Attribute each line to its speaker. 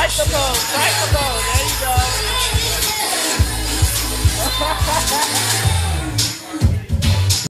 Speaker 1: Bicycle pose, bicycle